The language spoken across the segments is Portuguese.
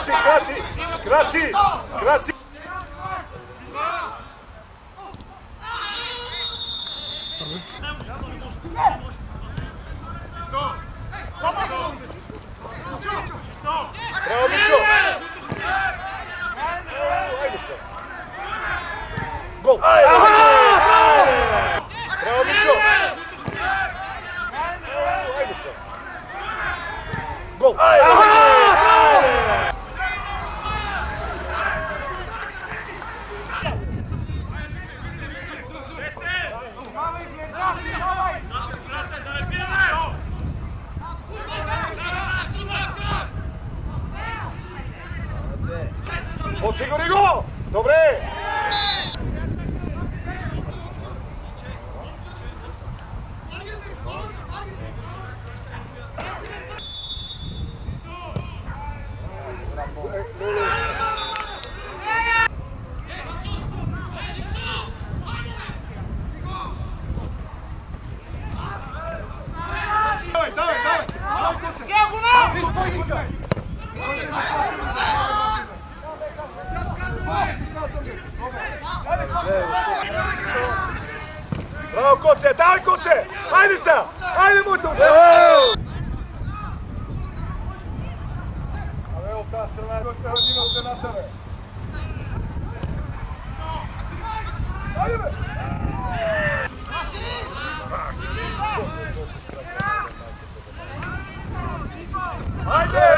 Krasi, krasi, krasi, krasi. Bravo Mićo! Gol! Bravo! Gol! Moc se go, Dobre! Oh, kotze, daar kotze! Heide ze! Heide moet doen! Hey, op taas terwijl ik de natte Heide!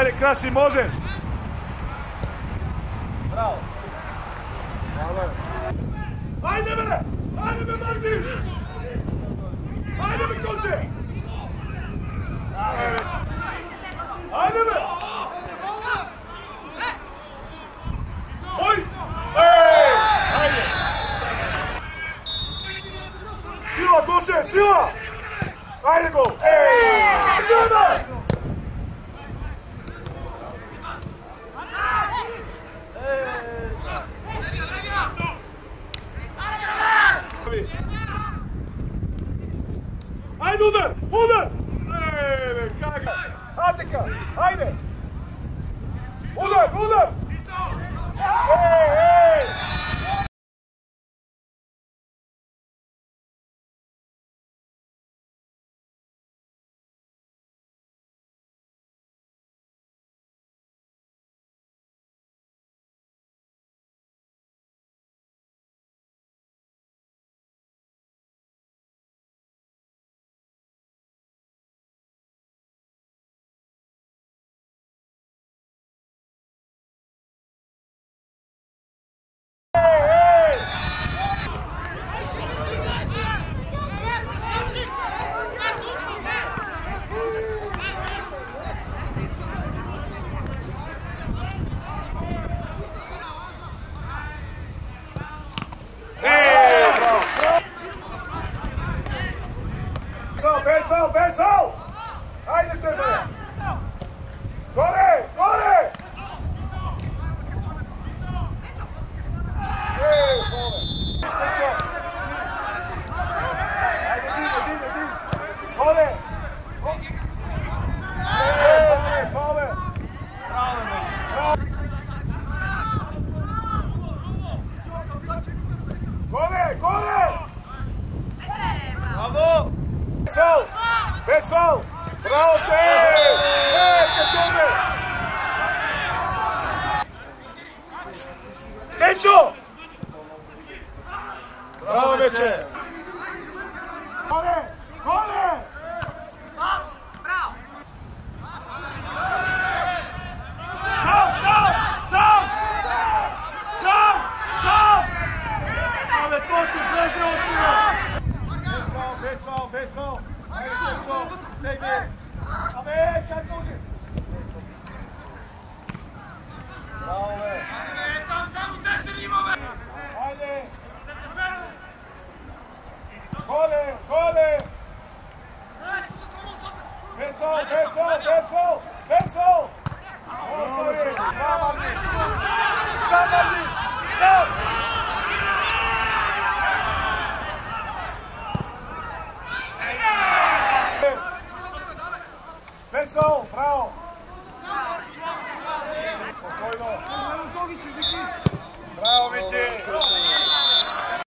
Ajde, Krasi, možeš! Bravo! Ajde be! Ajde be, Magdi! Ajde be, koče! Ajde be! Oj! Ej! Ajde! Sila, Toše, sila! Ajde go! Ej! Haydi Uder! Uder! Evet kanka. Hadi kanka. Haydi. Uder! Uder! Hey! gore! Bravo! Bez faul! Bravo ste! E, Ketone! Stećo! Bravo večer! Take it. Hey.